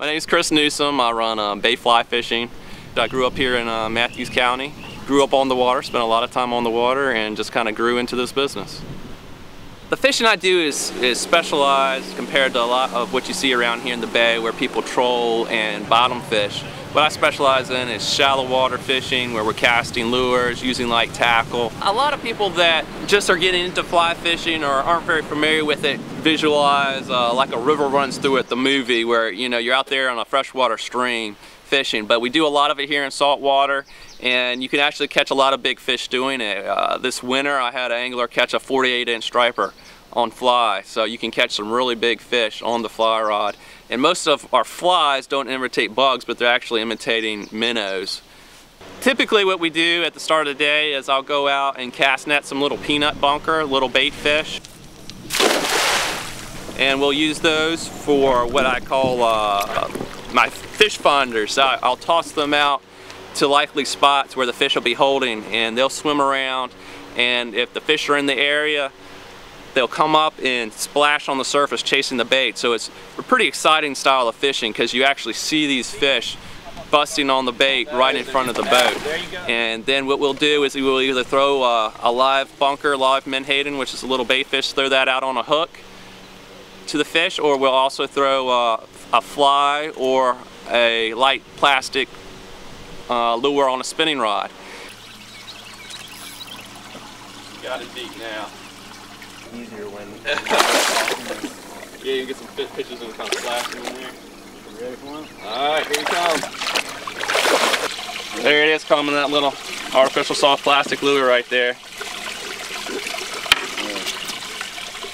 My name is Chris Newsom. I run uh, bay fly fishing. I grew up here in uh, Mathews County. Grew up on the water, spent a lot of time on the water, and just kind of grew into this business. The fishing I do is, is specialized compared to a lot of what you see around here in the bay where people troll and bottom fish. What I specialize in is shallow water fishing where we're casting lures, using light tackle. A lot of people that just are getting into fly fishing or aren't very familiar with it visualize uh, like a river runs through it, the movie where you know you're out there on a freshwater stream fishing, but we do a lot of it here in saltwater and you can actually catch a lot of big fish doing it. Uh, this winter I had an angler catch a 48 inch striper on fly. So you can catch some really big fish on the fly rod. And most of our flies don't imitate bugs, but they're actually imitating minnows. Typically what we do at the start of the day is I'll go out and cast net some little peanut bunker, little bait fish. And we'll use those for what I call uh, my fish finders. So I'll toss them out to likely spots where the fish will be holding and they'll swim around and if the fish are in the area they'll come up and splash on the surface chasing the bait. So it's a pretty exciting style of fishing because you actually see these fish busting on the bait right in front of the boat. And then what we'll do is we will either throw a, a live bunker, live menhaden, which is a little bait fish, throw that out on a hook to the fish, or we'll also throw uh, a fly or a light plastic uh, lure on a spinning rod. Got it deep now easier when. yeah, you get some fish pitches and kind of splashing in there. You ready for one? Alright, here he comes. There it is, coming that little artificial soft plastic lure right there.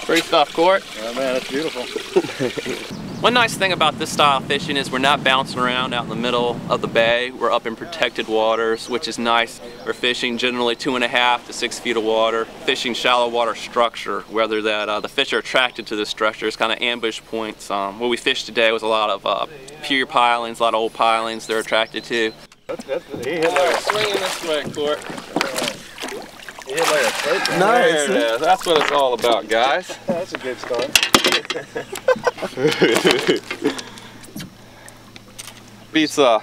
Pretty stuff, Court. Oh man, that's beautiful. One nice thing about this style of fishing is we're not bouncing around out in the middle of the bay. We're up in protected waters, which is nice. We're fishing generally two and a half to six feet of water, fishing shallow water structure, whether that uh, the fish are attracted to the structure. It's kind of ambush points. Um, what we fished today was a lot of uh, pier pilings, a lot of old pilings they're attracted to. That's, that's, he hit like swinging this way, Court. He hit like a plate. Nice. There it is. That's what it's all about, guys. that's a good start. Beats uh,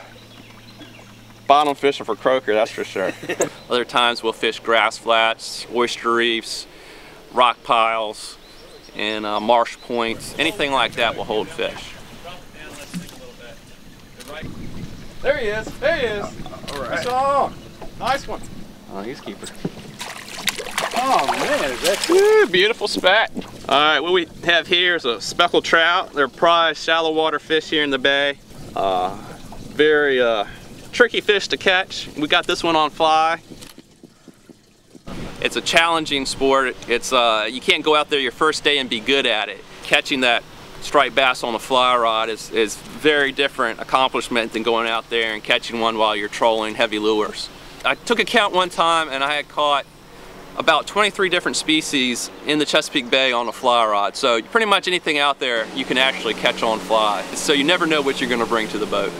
bottom fishing for croaker, that's for sure. Other times we'll fish grass flats, oyster reefs, rock piles, and uh, marsh points. Anything like that will hold fish. There he is. There he is. All right. Nice one. Oh, he's keeper. Oh man, is that Woo, beautiful spat. All right, what we have here is a speckled trout. They're prized shallow water fish here in the bay. Uh, very uh, tricky fish to catch. We got this one on fly. It's a challenging sport. It's uh, You can't go out there your first day and be good at it. Catching that striped bass on a fly rod is, is very different accomplishment than going out there and catching one while you're trolling heavy lures. I took a count one time and I had caught about 23 different species in the Chesapeake Bay on a fly rod. So pretty much anything out there you can actually catch on fly. So you never know what you're going to bring to the boat.